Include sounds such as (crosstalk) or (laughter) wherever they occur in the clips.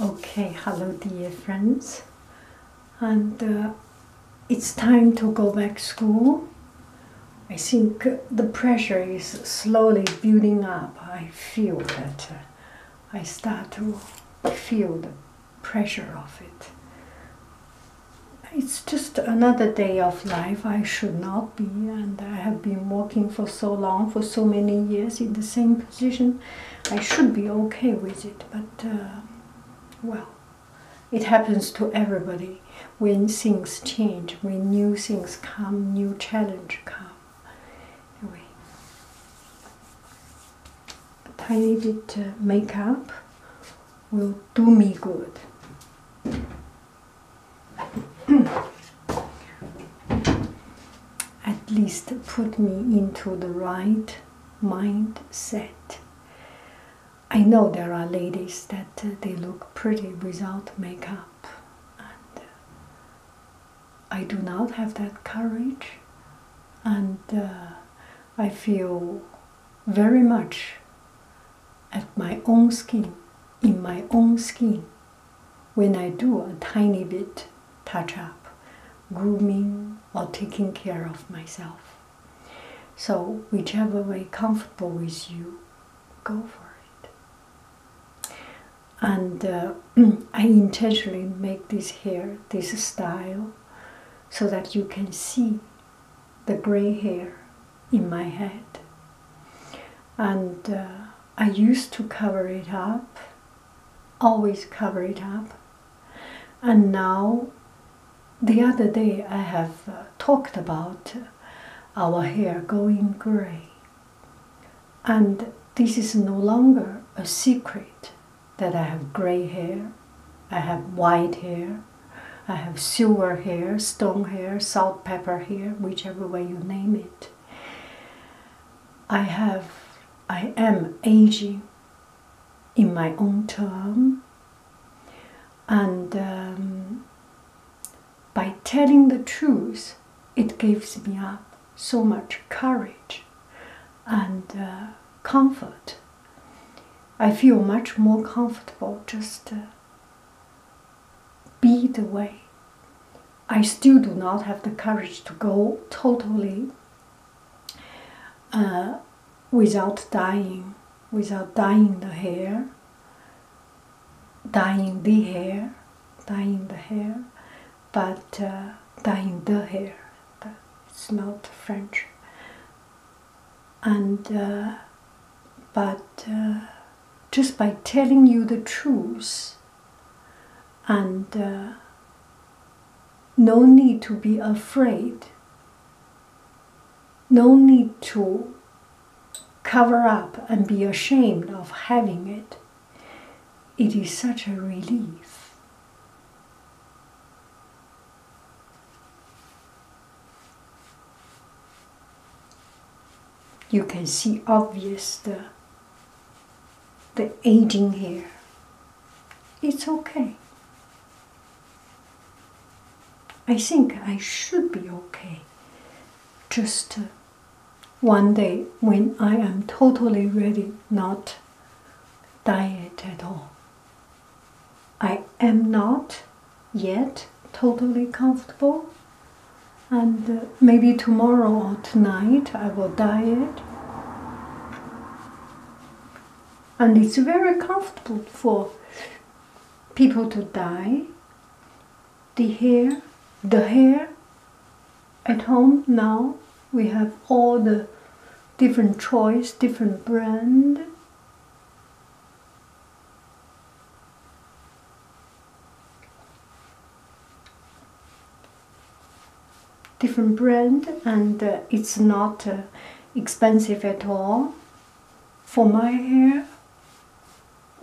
Okay, hello, dear friends, and uh, it's time to go back to school. I think the pressure is slowly building up. I feel that uh, I start to feel the pressure of it. It's just another day of life I should not be, and I have been working for so long, for so many years in the same position. I should be okay with it, but. Uh, well, it happens to everybody when things change, when new things come, new challenge come. Anyway, a tiny bit uh, makeup will do me good. At least put me into the right mindset. I know there are ladies that uh, they look pretty without makeup, and uh, I do not have that courage, and uh, I feel very much at my own skin, in my own skin, when I do a tiny bit touch up, grooming, or taking care of myself. So, whichever way comfortable with you, go for it and uh, (clears throat) I intentionally make this hair this style so that you can see the gray hair in my head. And uh, I used to cover it up always cover it up. And now the other day I have uh, talked about our hair going gray. And this is no longer a secret that I have gray hair, I have white hair, I have silver hair, stone hair, salt pepper hair, whichever way you name it. I have, I am aging in my own term, and um, by telling the truth, it gives me up so much courage and uh, comfort I feel much more comfortable just uh, be the way. I still do not have the courage to go totally uh, without dyeing, without dyeing the hair, dyeing the hair, dyeing the hair, but uh, dyeing the hair. It's not French. And uh, but uh, just by telling you the truth and uh, no need to be afraid, no need to cover up and be ashamed of having it. It is such a relief. You can see obvious the the aging hair. It's okay. I think I should be okay. Just uh, one day when I am totally ready, not diet at all. I am not yet totally comfortable, and uh, maybe tomorrow or tonight I will diet and it's very comfortable for people to dye the hair the hair at home now we have all the different choice different brand. Different brand and uh, it's not uh, expensive at all. For my hair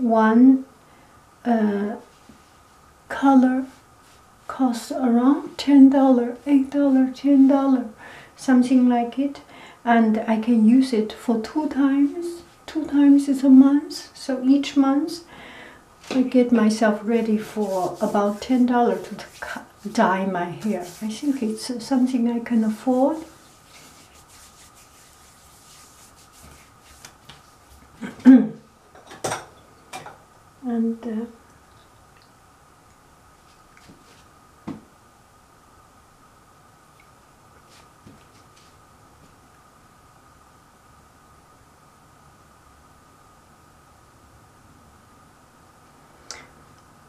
one uh, color costs around ten dollar, eight dollar, ten dollar, something like it, and I can use it for two times. Two times is a month, so each month I get myself ready for about ten dollar to dye my hair. I think it's something I can afford. and uh,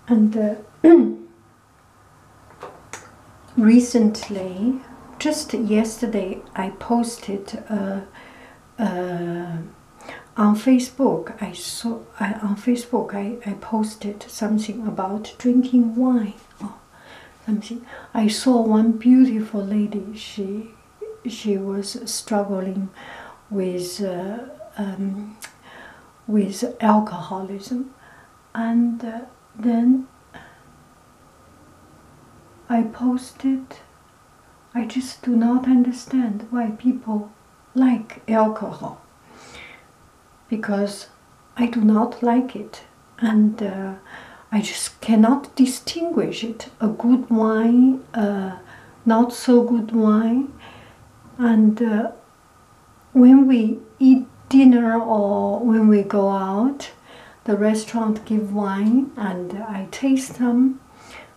and uh, (clears throat) recently just yesterday i posted uh, uh, on Facebook. I saw I, on Facebook. I, I posted something about drinking wine or something. I saw one beautiful lady. She she was struggling with uh, um, with alcoholism, and uh, then I posted. I just do not understand why people like alcohol because I do not like it and uh, I just cannot distinguish it a good wine, uh, not so good wine, and uh, when we eat dinner or when we go out, the restaurant give wine and I taste them.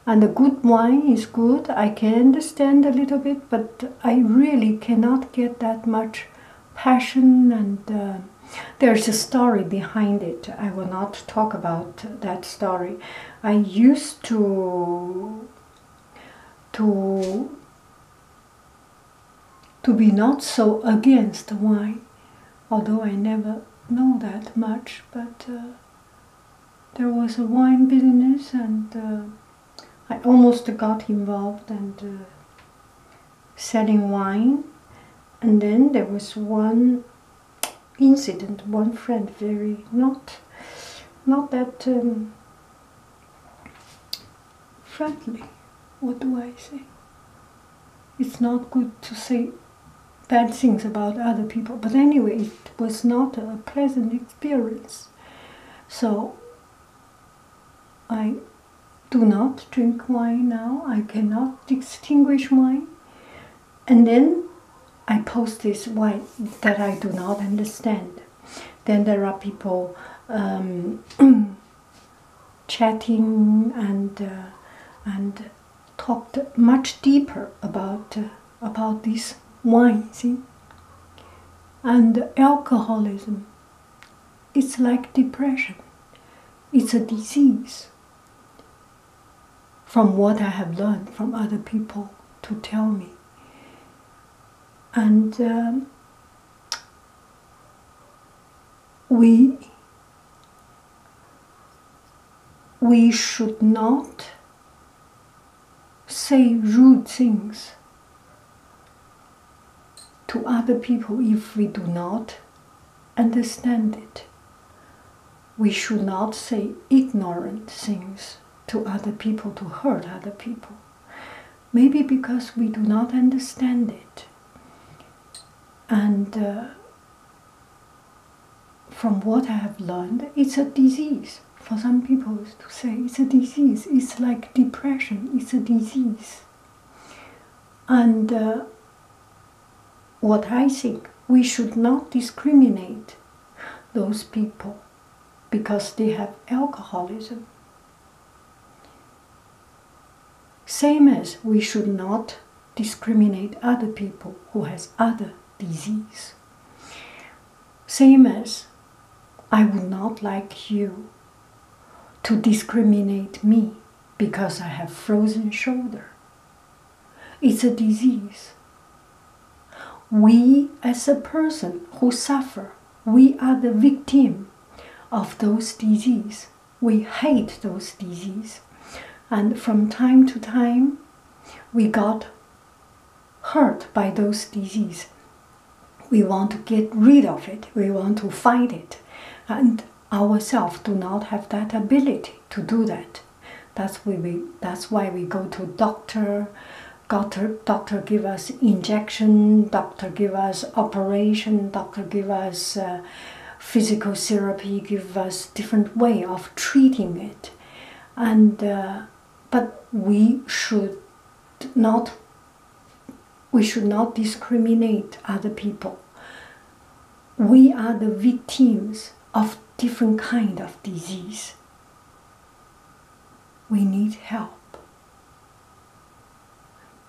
And the good wine is good. I can understand a little bit, but I really cannot get that much passion and uh, there's a story behind it. I will not talk about that story. I used to to to be not so against wine, although I never know that much, but uh, there was a wine business and uh, I almost got involved and uh, selling wine. And then there was one incident, one friend, very not, not that um, friendly. What do I say? It's not good to say bad things about other people. But anyway, it was not a pleasant experience. So I do not drink wine now. I cannot distinguish wine. And then I post this wine that I do not understand. Then there are people um, (clears throat) chatting and uh, and talked much deeper about uh, about this wine, see? And alcoholism, it's like depression, it's a disease. From what I have learned from other people to tell me. And um, we we should not say rude things to other people if we do not understand it. We should not say ignorant things to other people to hurt other people. Maybe because we do not understand it. And uh, from what I have learned, it's a disease. For some people to say it's a disease, it's like depression, it's a disease. And uh, what I think we should not discriminate those people because they have alcoholism. Same as we should not discriminate other people who has other disease. Same as I would not like you to discriminate me because I have frozen shoulder. It's a disease we as a person who suffer we are the victim of those disease we hate those disease and from time to time we got hurt by those disease we want to get rid of it. We want to fight it. And ourselves do not have that ability to do that. That's why we that's why we go to doctor. Doctor doctor give us injection. Doctor give us operation. Doctor give us uh, physical therapy give us different way of treating it. And uh, but we should not we should not discriminate other people we are the victims of different kind of disease we need help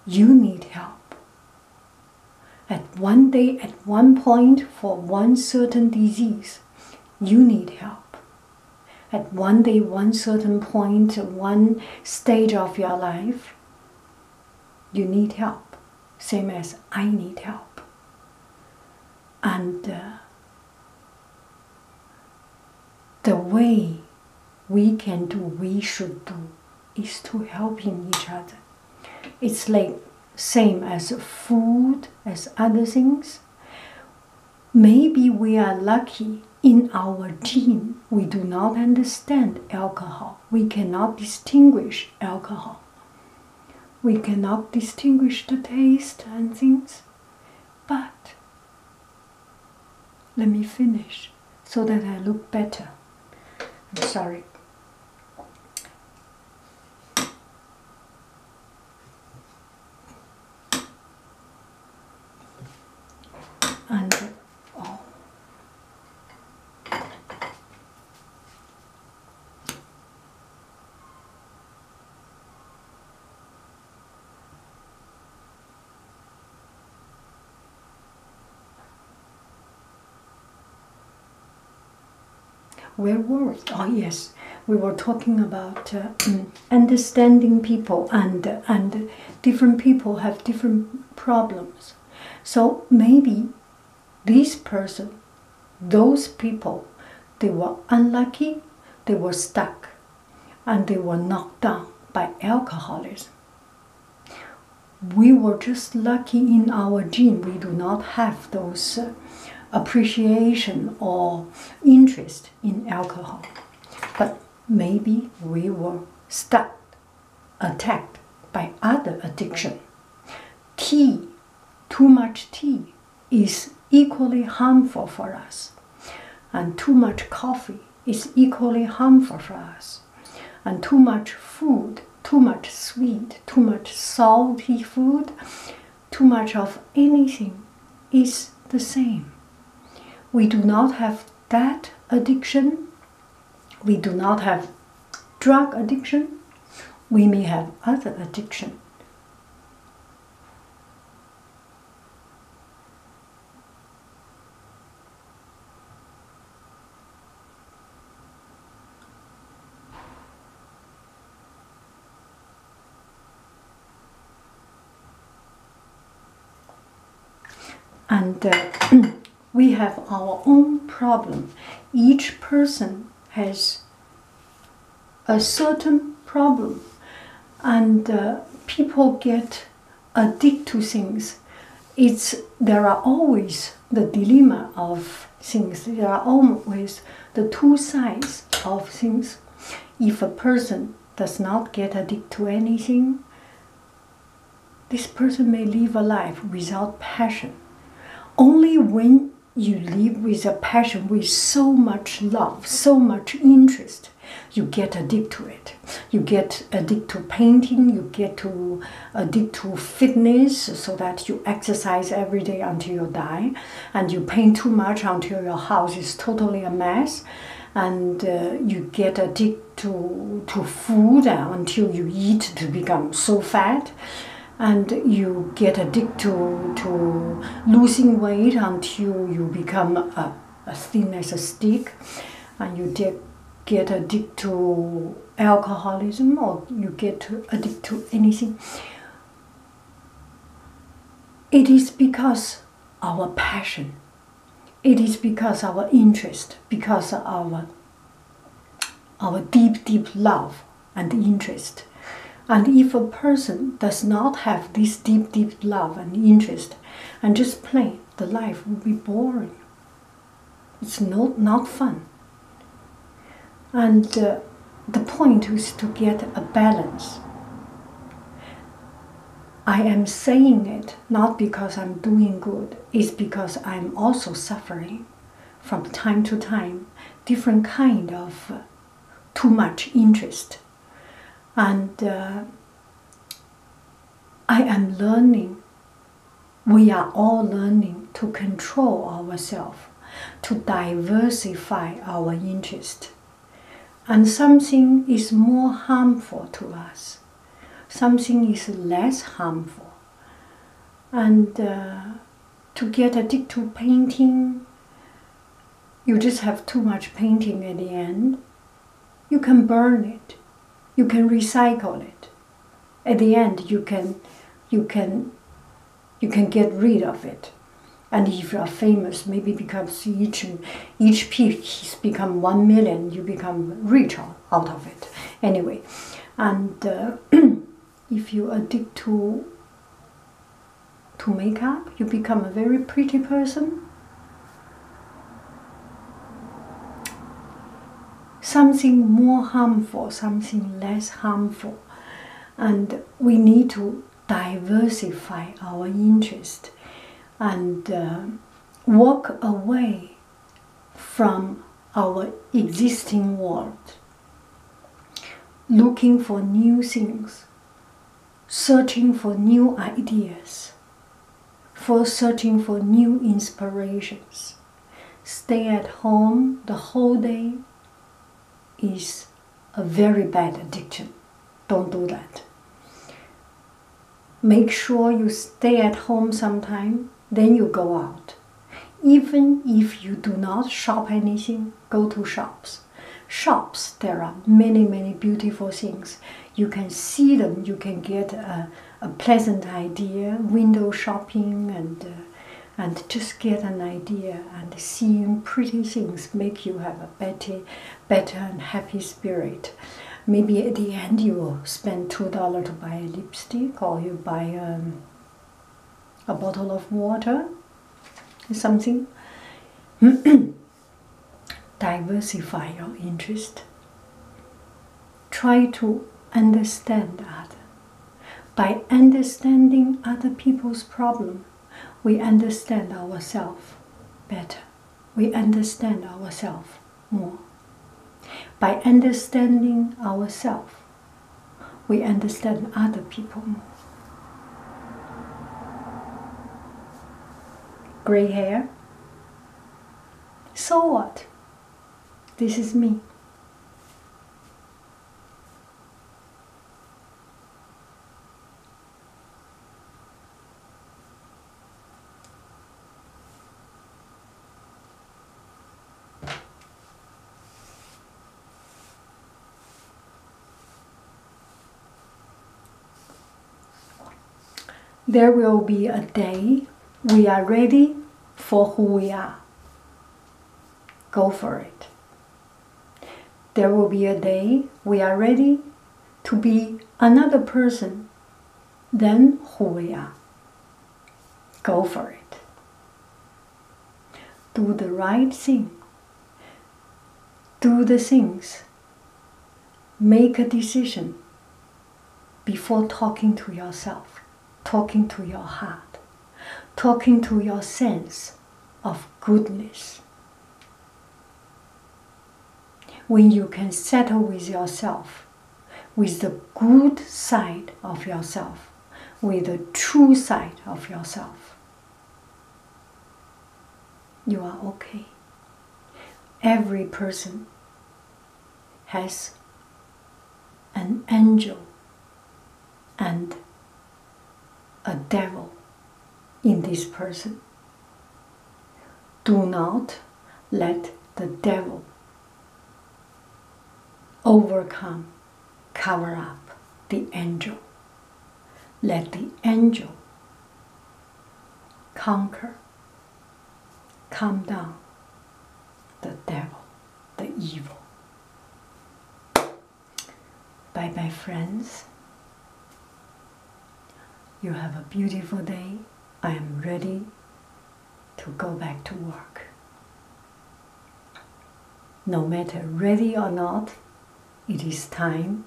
you need help. At one day, at one point, for one certain disease, you need help. at one day, one certain point, one stage of your life, you need help, same as I need help. And uh, the way we can do, we should do, is to helping each other. It's like same as food, as other things. Maybe we are lucky in our gene, we do not understand alcohol. We cannot distinguish alcohol. We cannot distinguish the taste and things. But let me finish so that I look better. I'm sorry. And oh. Where were we? Oh yes, we were talking about uh, mm, understanding people and and different people have different problems. So maybe this person, those people, they were unlucky, they were stuck, and they were knocked down by alcoholism. We were just lucky in our gene. We do not have those uh, appreciation or interest in alcohol. But maybe we were stuck, attacked by other addiction. Tea, too much tea is equally harmful for us. And too much coffee is equally harmful for us. And too much food, too much sweet, too much salty food, too much of anything is the same we do not have that addiction, we do not have drug addiction, we may have other addiction. And uh, (clears throat) we have our own problem. Each person has a certain problem, and uh, people get addicted to things. It's there are always the dilemma of things. There are always the two sides of things. If a person does not get addicted to anything, this person may live a life without passion. Only when you live with a passion, with so much love, so much interest, you get addicted to it. You get addicted to painting, you get to addicted to fitness so that you exercise every day until you die, and you paint too much until your house is totally a mess, and uh, you get addicted to, to food until you eat to become so fat and you get addicted to, to losing weight until you become as thin as a stick. And you get, get addicted to alcoholism or you get addicted to anything. It is because our passion. It is because our interest because our our deep deep love and interest and if a person does not have this deep, deep love and interest and just play, the life will be boring. It's not, not fun. And uh, the point is to get a balance. I am saying it not because I'm doing good, it's because I'm also suffering from time to time different kind of uh, too much interest and uh, I am learning, we are all learning to control ourselves, to diversify our interest. And something is more harmful to us, something is less harmful. And uh, to get addicted to painting, you just have too much painting at the end You can burn it. You can recycle it. At the end, you can, you can, you can get rid of it. And if you are famous, maybe because each each piece become one million, you become rich out of it. Anyway, and uh, (clears throat) if you addict to to makeup, you become a very pretty person. Something more harmful, something less harmful, and we need to diversify our interest and uh, walk away from our existing world, looking for new things, searching for new ideas, for searching for new inspirations. Stay at home the whole day is a very bad addiction. Don't do that. Make sure you stay at home sometime then you go out. Even if you do not shop anything, go to shops. Shops, there are many, many beautiful things. You can see them, you can get a, a pleasant idea, window shopping, and, uh, and just get an idea. And seeing pretty things make you have a better, better and happy spirit. Maybe at the end you will spend $2 to buy a lipstick or you buy um, a bottle of water, or something. (clears throat) Diversify your interest. Try to understand other. By understanding other people's problem, we understand ourselves better. We understand ourselves more. By understanding ourselves, we understand other people gray hair. So what? This is me. There will be a day we are ready for who we are. Go for it. There will be a day we are ready to be another person than who we are. Go for it. Do the right thing. Do the things. Make a decision before talking to yourself, talking to your heart talking to your sense of goodness. When you can settle with yourself, with the good side of yourself, with the true side of yourself, you are okay. Every person has an angel and a devil in this person. Do not let the devil overcome, cover up the angel. Let the angel conquer, calm down the devil, the evil. Bye bye, friends. You have a beautiful day. I am ready to go back to work. No matter ready or not, it is time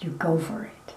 you go for it.